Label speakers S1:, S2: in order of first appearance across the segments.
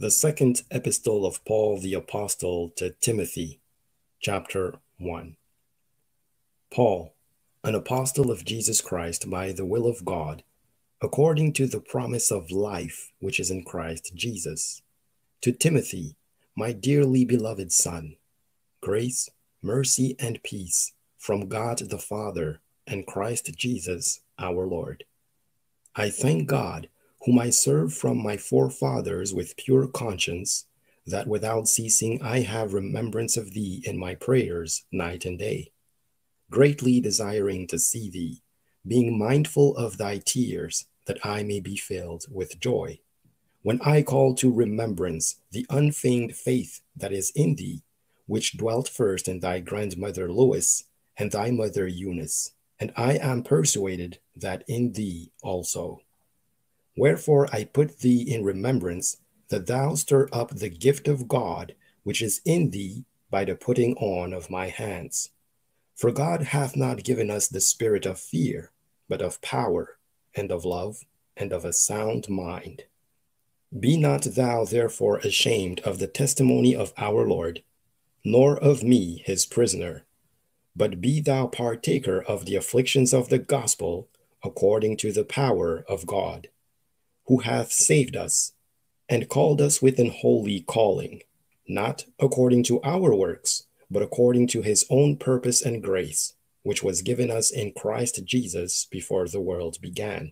S1: The second epistle of Paul the Apostle to Timothy, chapter 1. Paul, an apostle of Jesus Christ by the will of God, according to the promise of life which is in Christ Jesus, to Timothy, my dearly beloved son, grace, mercy, and peace from God the Father and Christ Jesus our Lord. I thank God whom I serve from my forefathers with pure conscience, that without ceasing I have remembrance of thee in my prayers night and day, greatly desiring to see thee, being mindful of thy tears, that I may be filled with joy. When I call to remembrance the unfeigned faith that is in thee, which dwelt first in thy grandmother Lois and thy mother Eunice, and I am persuaded that in thee also. Wherefore I put thee in remembrance that thou stir up the gift of God which is in thee by the putting on of my hands. For God hath not given us the spirit of fear, but of power, and of love, and of a sound mind. Be not thou therefore ashamed of the testimony of our Lord, nor of me his prisoner, but be thou partaker of the afflictions of the gospel according to the power of God who hath saved us, and called us with an holy calling, not according to our works, but according to his own purpose and grace, which was given us in Christ Jesus before the world began,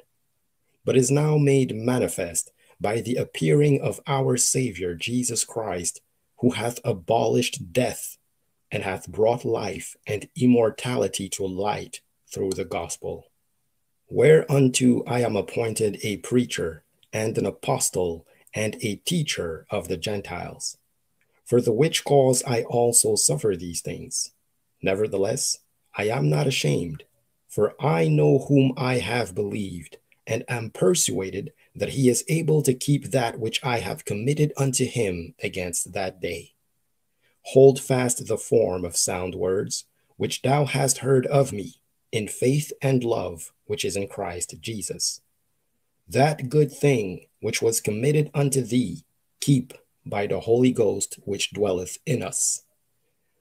S1: but is now made manifest by the appearing of our Savior Jesus Christ, who hath abolished death and hath brought life and immortality to light through the gospel. Whereunto I am appointed a preacher and an apostle and a teacher of the Gentiles. For the which cause I also suffer these things. Nevertheless, I am not ashamed, for I know whom I have believed, and am persuaded that he is able to keep that which I have committed unto him against that day. Hold fast the form of sound words, which thou hast heard of me, in faith and love which is in Christ Jesus. That good thing which was committed unto thee, keep by the Holy Ghost which dwelleth in us.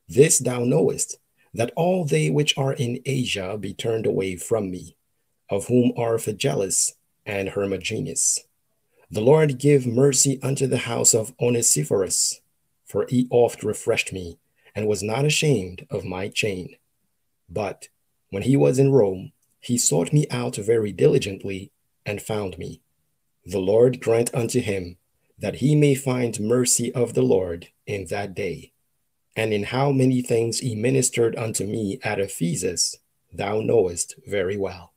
S1: This thou knowest, that all they which are in Asia be turned away from me, of whom are Phygellus and Hermogenes. The Lord give mercy unto the house of Onesiphorus, for he oft refreshed me, and was not ashamed of my chain. But when he was in Rome, he sought me out very diligently and found me. The Lord grant unto him that he may find mercy of the Lord in that day. And in how many things he ministered unto me at Ephesus, thou knowest very well.